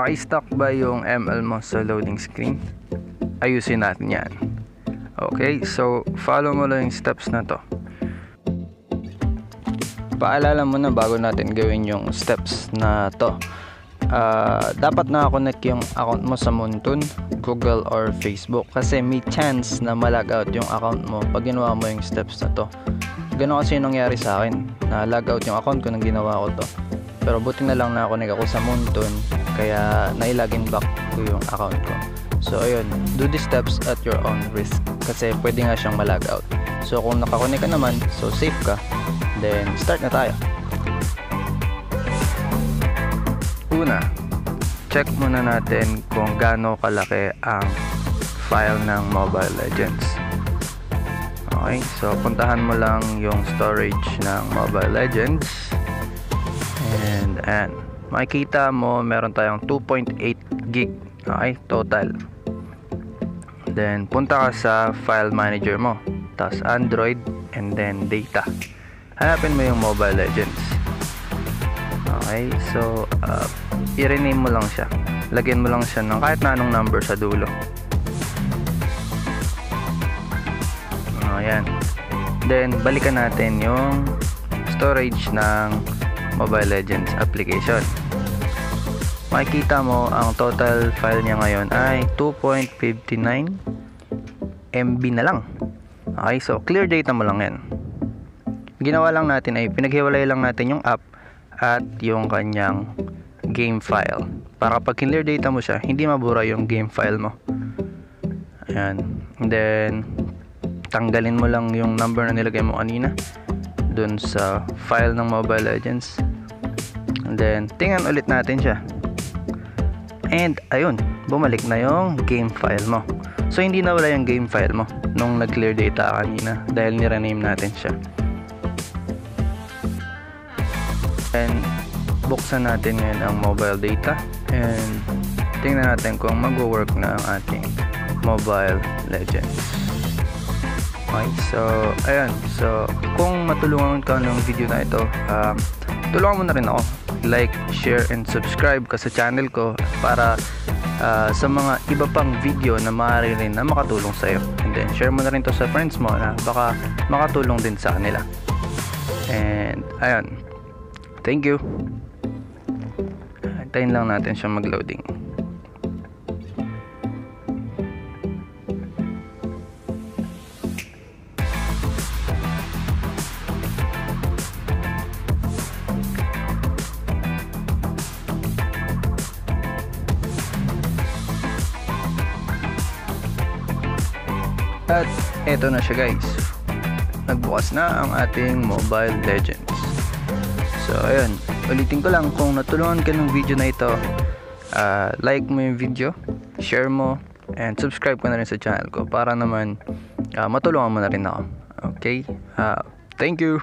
naka-stuck ba yung ML mo sa loading screen? Ayusin natin yan. Okay, so follow mo lang yung steps na to. Paalala mo na bago natin gawin yung steps na to. Ah, dapat nakakonect yung account mo sa Muntun, Google or Facebook kasi may chance na malag out yung account mo pag ginawa mo yung steps na to. Ganun kasi yung nangyari sa akin, na lag out yung account ko nang ginawa ko to. Pero buti na lang nakakonect ako sa Muntun kaya nailagin back ko yung account ko. So ayun, do the steps at your own risk kasi pwede nga siyang malag out. So kung nakakonect ka naman, so safe ka, then start na tayo. Una, check muna natin kung gaano kalaki ang file ng Mobile Legends. Okay, so puntahan mo lang yung storage ng Mobile Legends. And and makikita mo meron tayong 2.8 gig okay, total. Then punta ka sa file manager mo. Tapos Android and then data. Hanapin mo yung Mobile Legends. Okay, so uh, i-rename mo lang siya. Lagyan mo lang siya ng kahit na anong number sa dulo. Ayan. Then, balikan natin yung storage ng Mobile Legends application. Makikita mo ang total file niya ngayon ay 2.59 MB na lang. Okay, so clear data mo lang yan. Ginawa lang natin ay pinaghiwalay lang natin yung app at yung kanyang game file. Para pag clear data mo siya, hindi mabura yung game file mo. Ayan. And then, tanggalin mo lang yung number na nilagay mo kanina dun sa file ng Mobile Legends. And then, tingnan ulit natin siya. And, ayun, bumalik na yung game file mo. So, hindi na wala yung game file mo nung nag-clear data kanina dahil nirename natin siya. And, buksan natin ngayon ang mobile data and tingnan natin kung mag-work na ang ating Mobile Legends. Okay, so, ayan. So, kung matulungan ka ng video na ito, um, tulungan mo na rin ako. Like, share, and subscribe ka sa channel ko para uh, sa mga iba pang video na maaari rin na makatulong sa'yo. And then, share mo na rin to sa friends mo na baka makatulong din sa kanila. And, ayan. Thank you. Hintayin lang natin siya mag-loading. At eto na siya guys. Nagbukas na ang ating Mobile Legends. So ayun, ulitin ko lang kung natulungan ka ng video na ito, uh, like mo yung video, share mo, and subscribe ka na rin sa channel ko para naman uh, matulungan mo na rin ako. Okay? Uh, thank you!